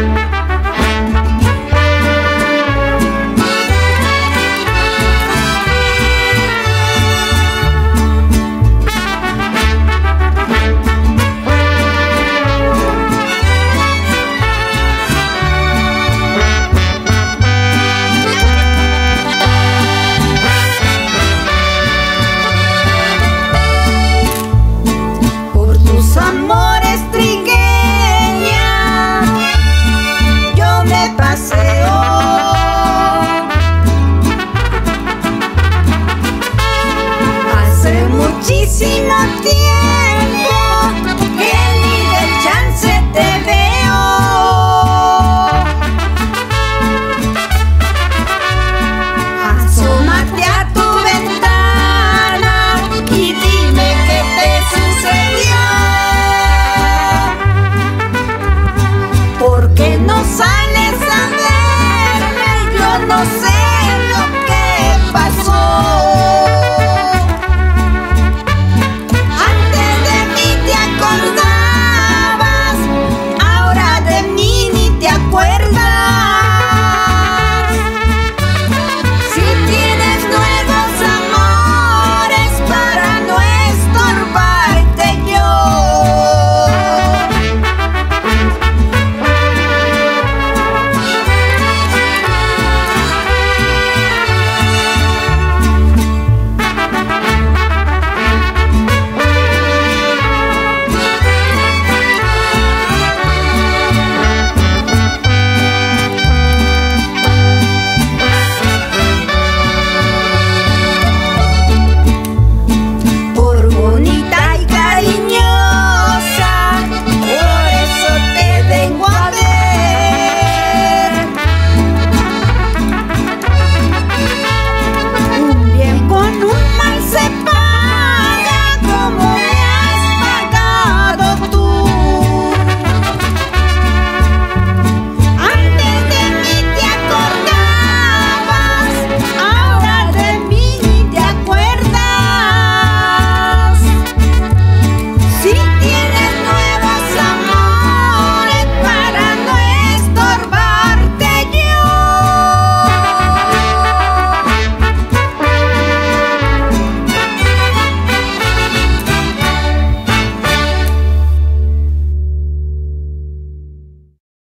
Thank si no tienes